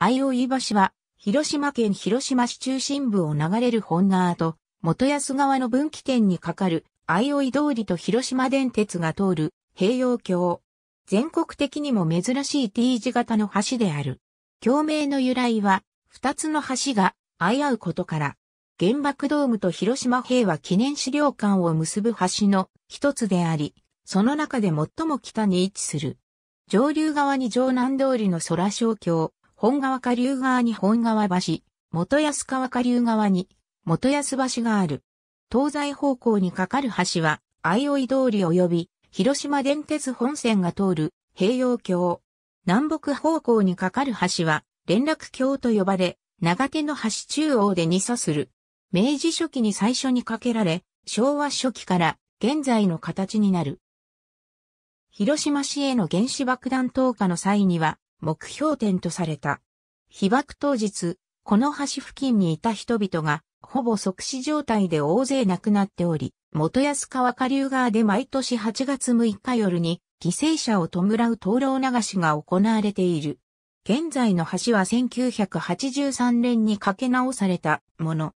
相生橋は、広島県広島市中心部を流れる本川と、元安川の分岐点にかかる、相生通りと広島電鉄が通る、平洋橋。全国的にも珍しい T 字型の橋である。橋名の由来は、二つの橋が相合うことから、原爆ドームと広島平和記念資料館を結ぶ橋の一つであり、その中で最も北に位置する。上流側に城南通りの空小橋、本川下流側に本川橋、元安川下流側に元安橋がある。東西方向にかかる橋は、相生通り及び広島電鉄本線が通る平洋橋。南北方向にかかる橋は連絡橋と呼ばれ、長手の橋中央で二差する。明治初期に最初に架けられ、昭和初期から現在の形になる。広島市への原子爆弾投下の際には目標点とされた。被爆当日、この橋付近にいた人々がほぼ即死状態で大勢亡くなっており、元安川下流側で毎年8月6日夜に犠牲者を弔う灯籠流しが行われている。現在の橋は1983年に架け直されたもの。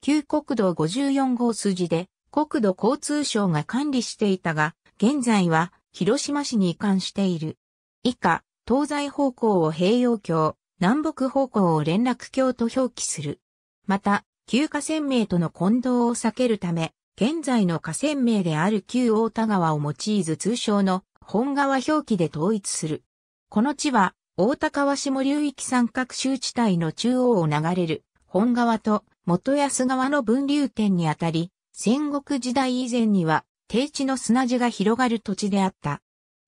旧国道54号筋で国土交通省が管理していたが、現在は広島市に移管している。以下、東西方向を平洋橋、南北方向を連絡橋と表記する。また、旧河川名との混同を避けるため、現在の河川名である旧大田川を用いず通称の本川表記で統一する。この地は、大田川下流域三角周地帯の中央を流れる本川と元安川の分流点にあたり、戦国時代以前には低地の砂地が広がる土地であった。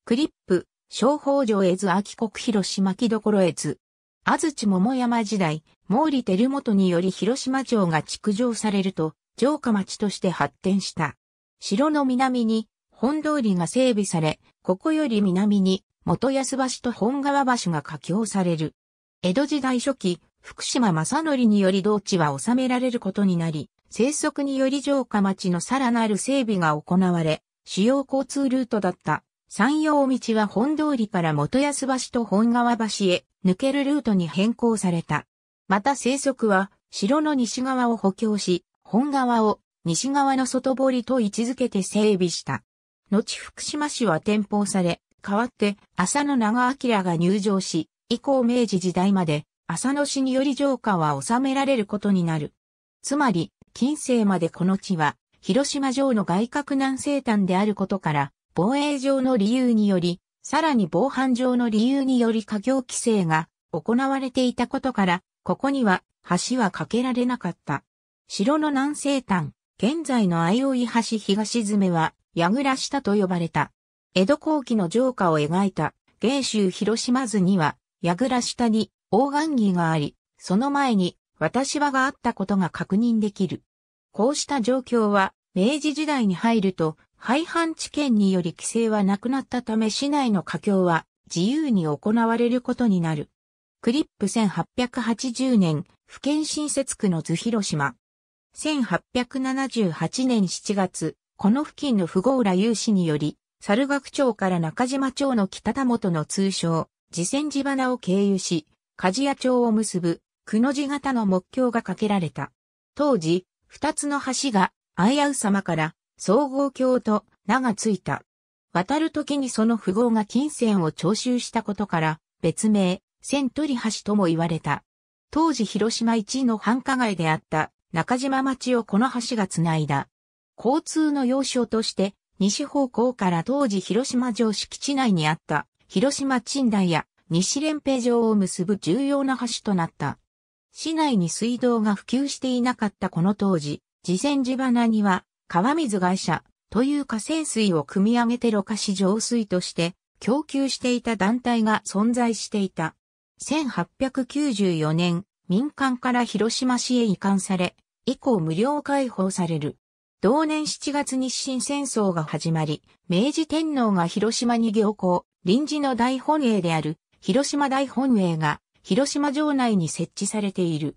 クリップ、小北条絵図秋国広島木所絵図。安土桃山時代、毛利照元により広島城が築城されると、城下町として発展した。城の南に本通りが整備され、ここより南に元安橋と本川橋が架橋される。江戸時代初期、福島正則により同地は治められることになり、生息により城下町のさらなる整備が行われ、主要交通ルートだった山陽道は本通りから元安橋と本川橋へ抜けるルートに変更された。また生息は城の西側を補強し、本川を西側の外堀と位置づけて整備した。後福島市は転封され、代わって浅野長明が入城し、以降明治時代まで浅野市により城下は治められることになる。つまり、近世までこの地は、広島城の外郭南西端であることから、防衛上の理由により、さらに防犯上の理由により架橋規制が行われていたことから、ここには橋は架けられなかった。城の南西端、現在の相生橋東詰は、櫓下と呼ばれた。江戸後期の城下を描いた、芸州広島図には、櫓下に大雁木があり、その前に私はがあったことが確認できる。こうした状況は、明治時代に入ると、廃藩置県により規制はなくなったため市内の架橋は自由に行われることになる。クリップ1880年、府県新設区の図広島。1878年7月、この付近の富豪ら有志により、猿学町から中島町の北田本の通称、自戦地花を経由し、梶谷町を結ぶくの字型の木橋が架けられた。当時、二つの橋が相合う様から総合橋と名がついた。渡る時にその符号が金銭を徴収したことから別名、千鳥橋とも言われた。当時広島一の繁華街であった中島町をこの橋がつないだ。交通の要衝として西方向から当時広島城敷地内にあった広島賃台や西連平城を結ぶ重要な橋となった。市内に水道が普及していなかったこの当時、自戦地花には川水会社という河川水を汲み上げてろ過し浄水として供給していた団体が存在していた。1894年、民間から広島市へ移管され、以降無料開放される。同年7月日清戦争が始まり、明治天皇が広島に行幸、臨時の大本営である広島大本営が広島城内に設置されている。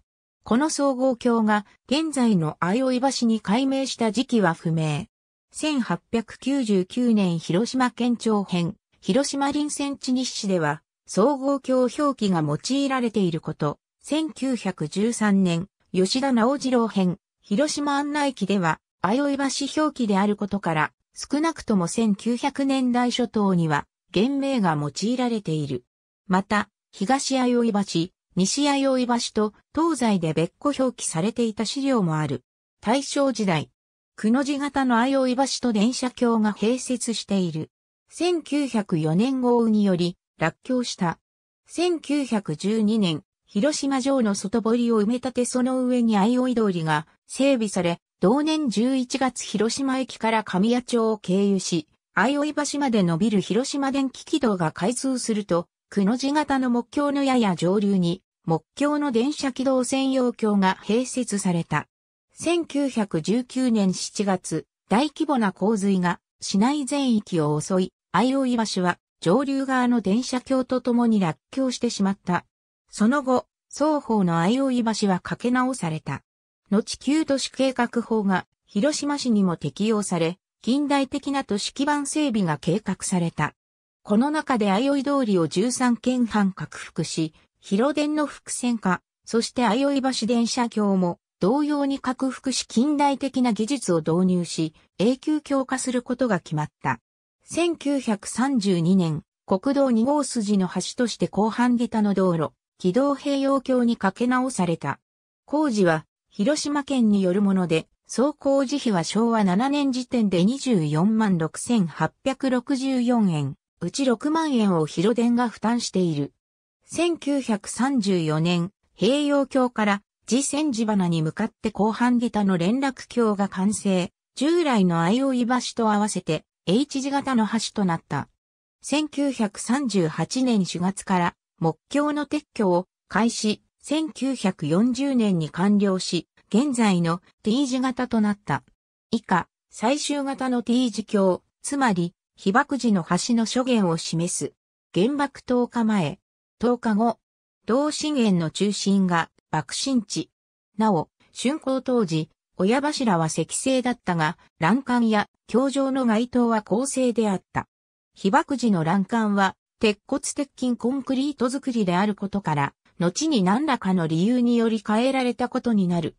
この総合橋が現在の相生橋に改名した時期は不明。1899年広島県長編、広島臨戦地日誌では、総合鏡表記が用いられていること、1913年、吉田直次郎編、広島案内記では、相生橋表記であることから、少なくとも1900年代初頭には、原名が用いられている。また、東相生橋、西相生橋と東西で別個表記されていた資料もある。大正時代、くの字型の相生橋と電車橋が併設している。1904年豪雨により落橋した。1912年、広島城の外堀を埋め立てその上に相生通りが整備され、同年11月広島駅から神谷町を経由し、相生橋まで伸びる広島電気軌道が開通すると、くの字型の木橋のやや上流に、木橋の電車軌道専用橋が併設された。1919年7月、大規模な洪水が市内全域を襲い、相生橋は上流側の電車橋とともに落橋してしまった。その後、双方の相生橋は架け直された。後旧都市計画法が広島市にも適用され、近代的な都市基盤整備が計画された。この中で相生通りを13県半拡幅し、広電の伏線化、そして相生橋電車橋も同様に拡幅し近代的な技術を導入し、永久強化することが決まった。1932年、国道2号筋の橋として後半下駄の道路、軌道併用橋に架け直された。工事は広島県によるもので、総工事費は昭和7年時点で24万6864円、うち6万円を広電が負担している。1934年、併用橋から次戦地花に向かって後半下駄の連絡橋が完成。従来の相生橋と合わせて H 字型の橋となった。1938年4月から木橋の撤去を開始。1940年に完了し、現在の T 字型となった。以下、最終型の T 字橋、つまり、被爆時の橋の諸言を示す。原爆10日前、10日後、同心円の中心が爆心地。なお、竣工当時、親柱は石製だったが、欄干や橋上の街灯は鋼製であった。被爆時の欄干は、鉄骨鉄筋コンクリート作りであることから、後に何らかの理由により変えられたことになる。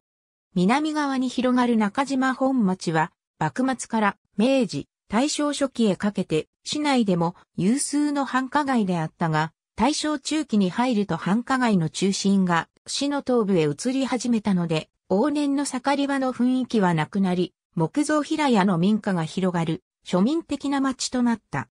南側に広がる中島本町は、幕末から明治、大正初期へかけて、市内でも有数の繁華街であったが、大正中期に入ると繁華街の中心が市の東部へ移り始めたので、往年の盛り場の雰囲気はなくなり、木造平屋の民家が広がる庶民的な街となった。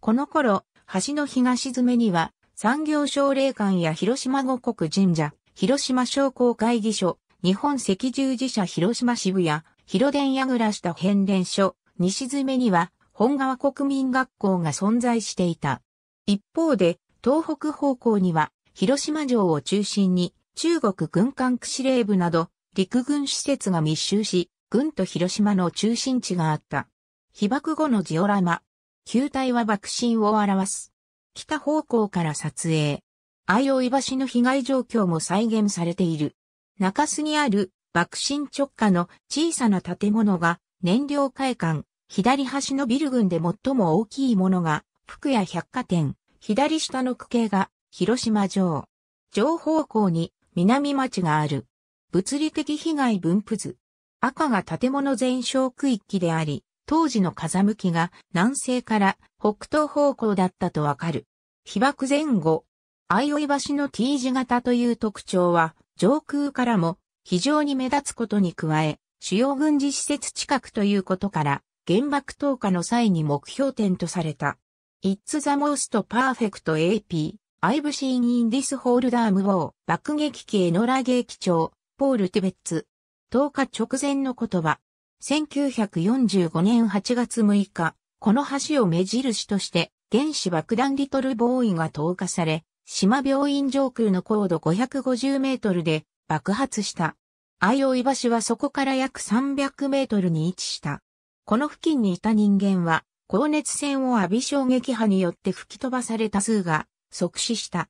この頃、橋の東詰めには産業奨励館や広島五国神社、広島商工会議所、日本赤十字社広島支部や、広電屋倉下変電所、西詰めには、本川国民学校が存在していた。一方で、東北方向には、広島城を中心に、中国軍艦区司令部など、陸軍施設が密集し、軍と広島の中心地があった。被爆後のジオラマ。球体は爆心を表す。北方向から撮影。相生橋の被害状況も再現されている。中洲にある爆心直下の小さな建物が燃料会館、左端のビル群で最も大きいものが福屋百貨店、左下の区形が広島城。上方向に南町がある。物理的被害分布図。赤が建物全焼区域であり、当時の風向きが南西から北東方向だったとわかる。被爆前後、相生橋の T 字型という特徴は、上空からも非常に目立つことに加え、主要軍事施設近くということから、原爆投下の際に目標点とされた。It's the most perfect AP, I've seen in this whole damn war, 爆撃機エノラ劇長、ポール・ティベッツ。投下直前の言葉。1945年8月6日、この橋を目印として原子爆弾リトルボーイが投下され、島病院上空の高度550メートルで爆発した。相生橋はそこから約300メートルに位置した。この付近にいた人間は、高熱線を浴び衝撃波によって吹き飛ばされた数が即死した。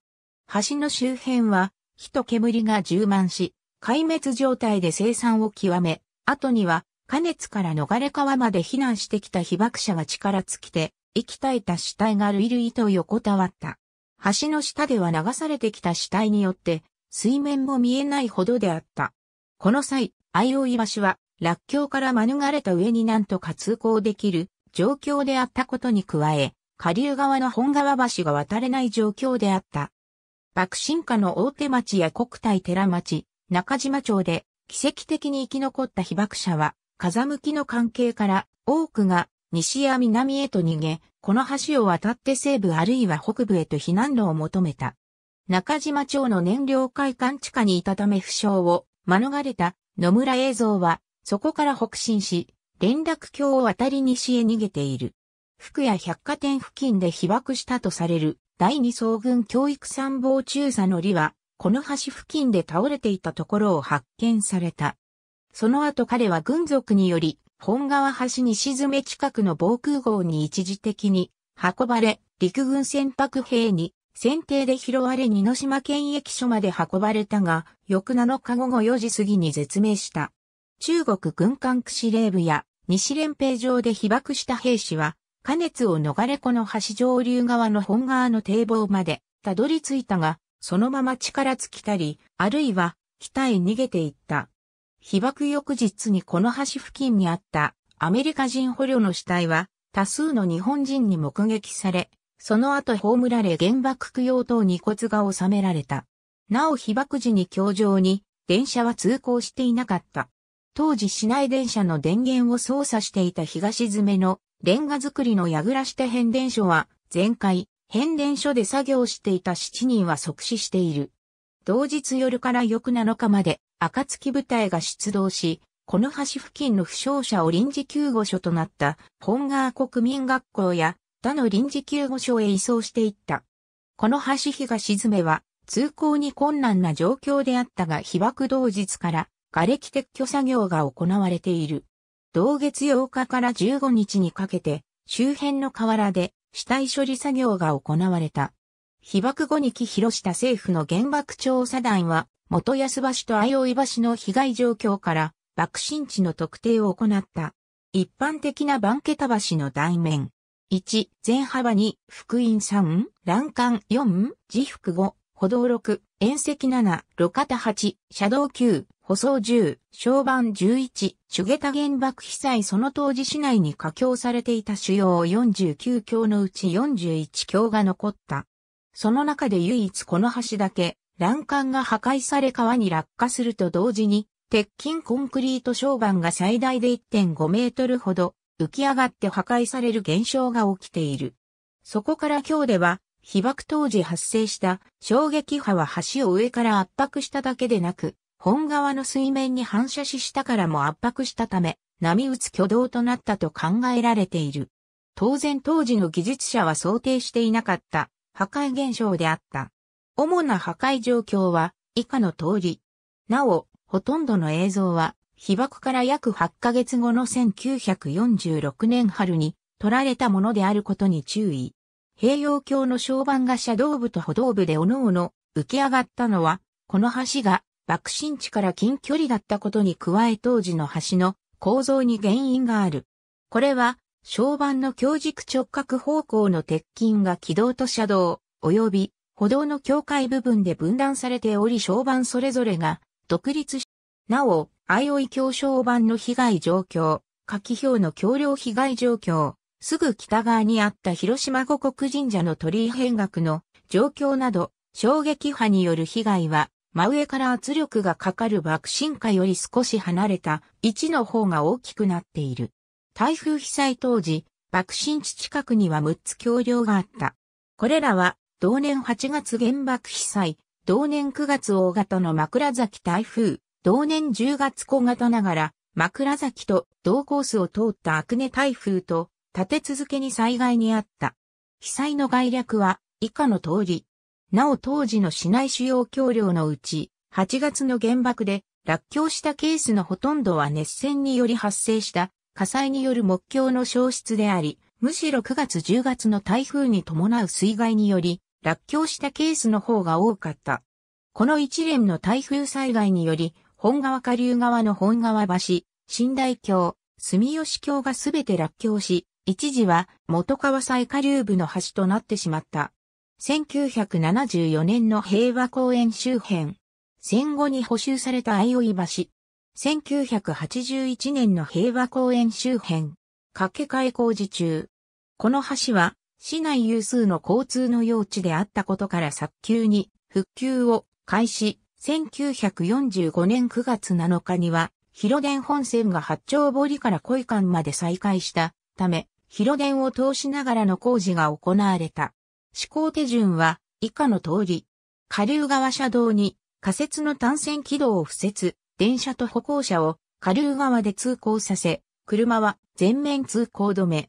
橋の周辺は火と煙が充満し、壊滅状態で生産を極め、後には、加熱から逃れ川まで避難してきた被爆者が力尽きて、息絶えた死体が類々と横たわった。橋の下では流されてきた死体によって、水面も見えないほどであった。この際、相生橋は、落橋から免れた上になんとか通行できる状況であったことに加え、下流側の本川橋が渡れない状況であった。爆心下の大手町や国体寺町、中島町で奇跡的に生き残った被爆者は、風向きの関係から多くが西や南へと逃げ、この橋を渡って西部あるいは北部へと避難路を求めた。中島町の燃料海岸地下にいたため負傷を免れた野村映像は、そこから北進し、連絡橋を渡り西へ逃げている。福屋百貨店付近で被爆したとされる第二総軍教育参謀中佐のりは、この橋付近で倒れていたところを発見された。その後彼は軍属により、本川橋に沈め近くの防空壕に一時的に運ばれ、陸軍船舶兵に船艇で拾われ二ノ島県役所まで運ばれたが、翌7日午後4時過ぎに絶命した。中国軍艦区司令部や西連兵場で被爆した兵士は、加熱を逃れこの橋上流側の本川の堤防までたどり着いたが、そのまま力尽きたり、あるいは北へ逃げていった。被爆翌日にこの橋付近にあったアメリカ人捕虜の死体は多数の日本人に目撃され、その後葬られ原爆供養等に骨が収められた。なお被爆時に橋上に電車は通行していなかった。当時市内電車の電源を操作していた東詰のレンガ作りの櫓下変電所は前回変電所で作業していた7人は即死している。同日夜から翌7日まで暁部隊が出動し、この橋付近の負傷者を臨時救護所となった本川国民学校や他の臨時救護所へ移送していった。この橋日が沈めは通行に困難な状況であったが被爆同日から瓦礫撤去作業が行われている。同月8日から15日にかけて周辺の河原で死体処理作業が行われた。被爆後に帰広した政府の原爆調査団は元安橋と相生橋の被害状況から爆心地の特定を行った。一般的なバンケタ橋の大面。1、全幅2、福音3、欄干4、自幅5、歩道6、縁石7、路肩8、車道9、舗装10、小板11、シュゲタ原爆被災その当時市内に架橋されていた主要49橋のうち41橋が残った。その中で唯一この橋だけ欄干が破壊され川に落下すると同時に、鉄筋コンクリート小板が最大で1.5メートルほど浮き上がって破壊される現象が起きている。そこから今日では、被爆当時発生した衝撃波は橋を上から圧迫しただけでなく、本川の水面に反射し下からも圧迫したため、波打つ挙動となったと考えられている。当然当時の技術者は想定していなかった破壊現象であった。主な破壊状況は以下の通り。なお、ほとんどの映像は被爆から約8ヶ月後の1946年春に撮られたものであることに注意。平洋橋の小板が車道部と歩道部でおのおの浮き上がったのは、この橋が爆心地から近距離だったことに加え当時の橋の構造に原因がある。これは、小板の強軸直角方向の鉄筋が軌道と車道、及び歩道の境界部分で分断されており小板それぞれが独立し、なお、相生橋小板の被害状況、下記表の橋梁被害状況、すぐ北側にあった広島五国神社の鳥居変額の状況など、衝撃波による被害は、真上から圧力がかかる爆心下より少し離れた位置の方が大きくなっている。台風被災当時、爆心地近くには6つ橋梁があった。これらは同年8月原爆被災、同年9月大型の枕崎台風、同年10月小型ながら枕崎と同コースを通ったアクネ台風と立て続けに災害にあった。被災の概略は以下の通り。なお当時の市内主要橋梁のうち、8月の原爆で落橋したケースのほとんどは熱線により発生した火災による木橋の消失であり、むしろ9月10月の台風に伴う水害により落橋したケースの方が多かった。この一連の台風災害により、本川下流側の本川橋、新大橋、住吉橋がすべて落橋し、一時は元川最下流部の橋となってしまった。1974年の平和公園周辺。戦後に補修された相生橋。1981年の平和公園周辺。架け替え工事中。この橋は、市内有数の交通の用地であったことから早急に復旧を開始。1945年9月7日には、広電本線が八丁堀から小井間まで再開したため、広電を通しながらの工事が行われた。施行手順は以下の通り、下流側車道に仮設の単線軌道を敷設、電車と歩行者を下流側で通行させ、車は全面通行止め。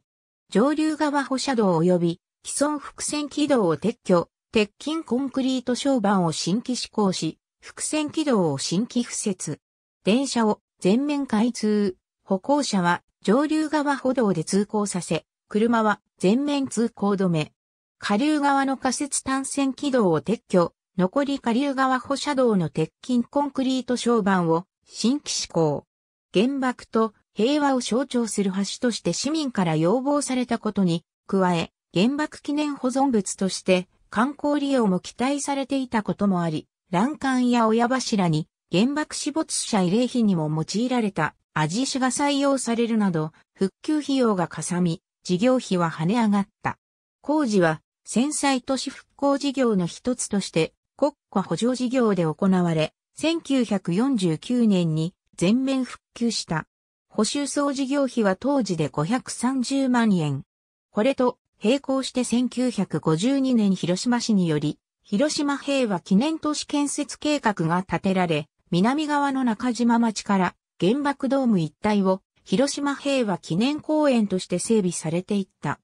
上流側歩車道及び既存複線軌道を撤去、鉄筋コンクリート小板を新規施行し、複線軌道を新規敷設。電車を全面開通、歩行者は上流側歩道で通行させ、車は全面通行止め。下流側の仮設単線軌道を撤去、残り下流側歩車道の鉄筋コンクリート小板を新規施行。原爆と平和を象徴する橋として市民から要望されたことに加え、原爆記念保存物として観光利用も期待されていたこともあり、欄干や親柱に原爆死没者慰霊碑にも用いられた味石が採用されるなど、復旧費用がかさみ、事業費は跳ね上がった。工事は戦災都市復興事業の一つとして国家補助事業で行われ、1949年に全面復旧した。補修総事業費は当時で530万円。これと並行して1952年広島市により、広島平和記念都市建設計画が立てられ、南側の中島町から原爆ドーム一帯を広島平和記念公園として整備されていった。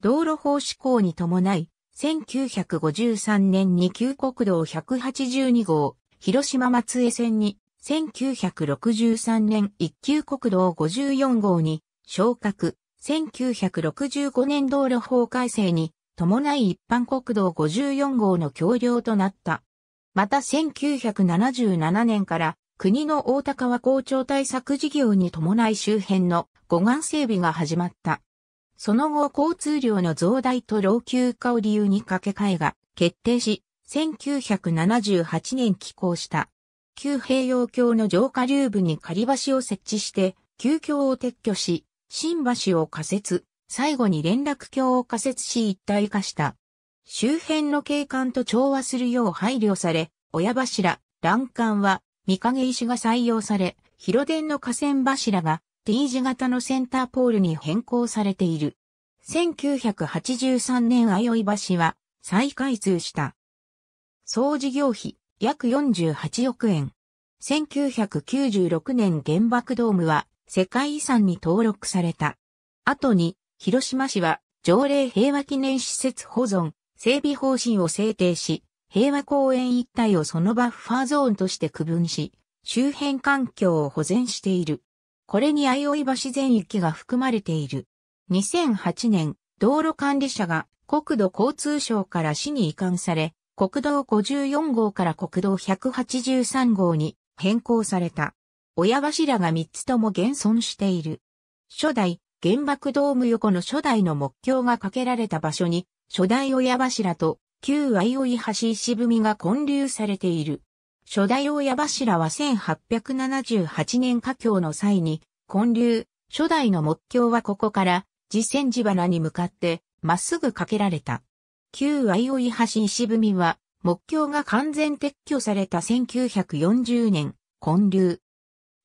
道路法施行に伴い、1953年に旧国道182号、広島松江線に、1963年一級国道54号に昇格、1965年道路法改正に伴い一般国道54号の橋梁となった。また1977年から国の大高川校長対策事業に伴い周辺の護岸整備が始まった。その後交通量の増大と老朽化を理由に掛け替えが決定し、1978年寄港した。旧平洋橋の上下流部に仮橋を設置して、旧橋を撤去し、新橋を仮設、最後に連絡橋を仮設し一体化した。周辺の景観と調和するよう配慮され、親柱、欄干は、三影石が採用され、広電の河川柱が T 字型のセンターポールに変更されている。1983年相生橋は再開通した。総事業費約48億円。1996年原爆ドームは世界遺産に登録された。後に広島市は条例平和記念施設保存整備方針を制定し、平和公園一帯をそのバッファーゾーンとして区分し、周辺環境を保全している。これに相生橋全域が含まれている。2008年、道路管理者が国土交通省から市に移管され、国道54号から国道183号に変更された。親柱が3つとも現存している。初代、原爆ドーム横の初代の木橋が架けられた場所に、初代親柱と旧相生橋石踏みが建立されている。初代親柱は1878年華僑の際に、建立、初代の木橋はここから、自戦地花に向かって、まっすぐ架けられた。旧相生橋石踏みは、木橋が完全撤去された1940年、建立。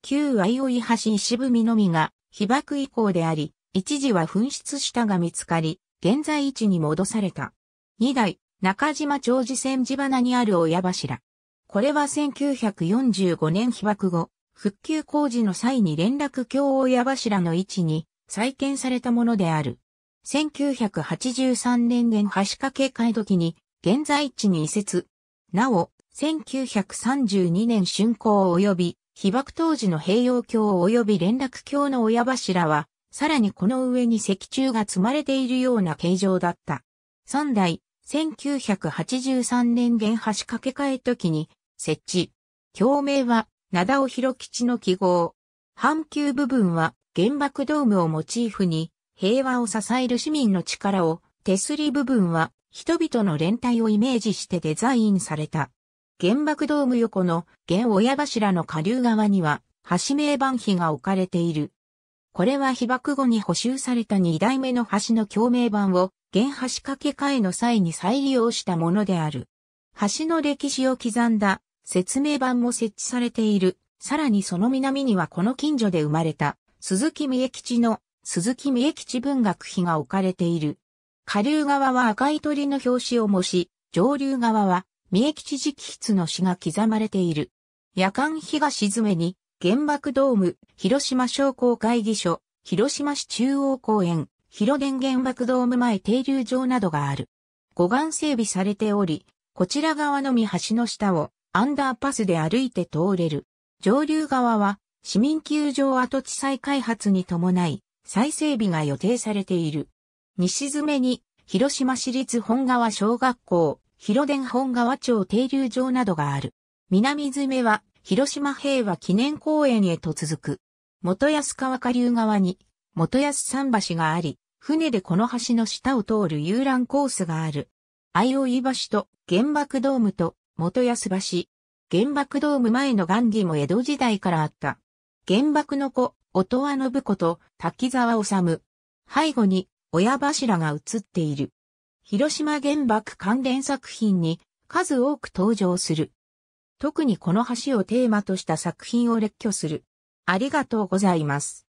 旧相生橋石踏みのみが、被爆以降であり、一時は紛失したが見つかり、現在位置に戻された。二代、中島長寺線地花にある親柱。これは1945年被爆後、復旧工事の際に連絡橋親柱の位置に再建されたものである。1983年現橋掛け替え時に現在地に移設。なお、1932年竣工及び被爆当時の平洋橋及び連絡橋の親柱は、さらにこの上に石柱が積まれているような形状だった。三代、1983年現橋掛け替え時に設置。表明は、灘尾広吉の記号。半球部分は、原爆ドームをモチーフに、平和を支える市民の力を、手すり部分は、人々の連帯をイメージしてデザインされた。原爆ドーム横の原親柱の下流側には、橋名板碑が置かれている。これは被爆後に補修された2代目の橋の共鳴板を原橋掛け替えの際に再利用したものである。橋の歴史を刻んだ説明板も設置されている。さらにその南にはこの近所で生まれた鈴木美恵吉の鈴木美恵吉文学碑が置かれている。下流側は赤い鳥の表紙を模し、上流側は三重吉直筆の詩が刻まれている。夜間日が沈めに、原爆ドーム、広島商工会議所、広島市中央公園、広電原爆ドーム前停留場などがある。護岸整備されており、こちら側のみ橋の下をアンダーパスで歩いて通れる。上流側は市民球場跡地再開発に伴い再整備が予定されている。西詰めに広島市立本川小学校、広電本川町停留場などがある。南詰めは広島平和記念公園へと続く。元安川下流側に元安桟橋があり、船でこの橋の下を通る遊覧コースがある。相生橋と原爆ドームと元安橋。原爆ドーム前の元利も江戸時代からあった。原爆の子、音羽信子と滝沢治。背後に親柱が映っている。広島原爆関連作品に数多く登場する。特にこの橋をテーマとした作品を列挙する。ありがとうございます。